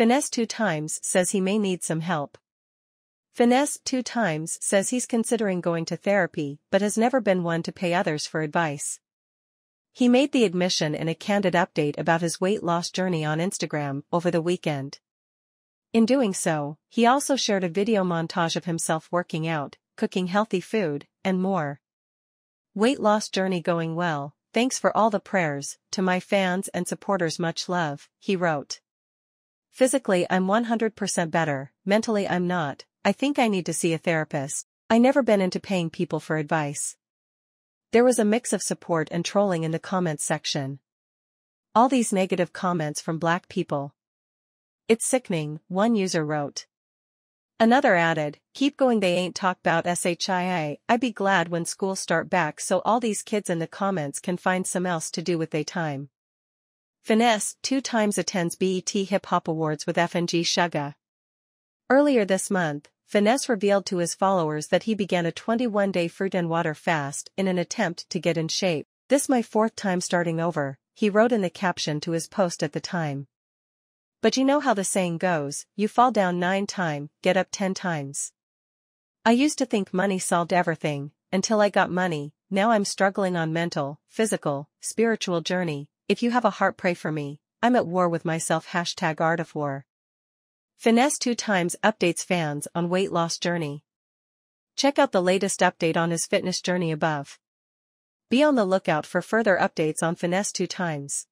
Finesse2Tymes says he may need some help. Finesse2Tymes says he's considering going to therapy but has never been one to pay others for advice. He made the admission in a candid update about his weight loss journey on Instagram over the weekend. In doing so, he also shared a video montage of himself working out, cooking healthy food, and more. Weight loss journey going well, thanks for all the prayers, to my fans and supporters much love, he wrote. Physically I'm 100% better, mentally I'm not, I think I need to see a therapist. I never been into paying people for advice. There was a mix of support and trolling in the comments section. All these negative comments from black people. It's sickening, one user wrote. Another added, keep going they ain't talk bout SHIA, I be glad when school start back so all these kids in the comments can find some else to do with they time. Finesse2Tymes attends BET Hip Hop Awards with FNG Shugga. Earlier this month, Finesse revealed to his followers that he began a 21-day fruit and water fast in an attempt to get in shape. This my fourth time starting over, he wrote in the caption to his post at the time. But you know how the saying goes, you fall down nine time, get up ten times. I used to think money solved everything, until I got money, now I'm struggling on mental, physical, spiritual journey, if you have a heart pray for me, I'm at war with myself hashtag art of war. Finesse2Tymes updates fans on weight loss journey. Check out the latest update on his fitness journey above. Be on the lookout for further updates on Finesse2Tymes.